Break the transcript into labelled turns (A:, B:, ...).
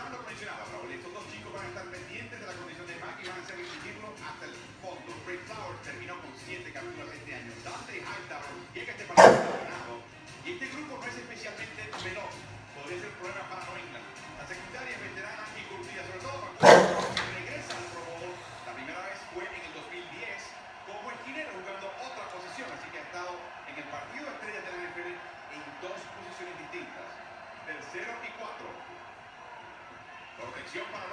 A: Mencionaba, Raúl, estos dos chicos van a estar pendientes de la condición de Mac y van a ser exigirlo hasta el fondo. Ray Flowers terminó con 7 capturas este año. Dante Hightower llega a este partido ganado. Y este grupo no es especialmente veloz. Podría ser un problema para New England. La secundaria es veterana y curtida, sobre todo regresa al Pro Bowl. La primera vez fue en el 2010 como esquinero jugando otra posición. Así que ha estado en el partido estrella de la NFL en dos posiciones distintas. Tercero y cuarto. Jump on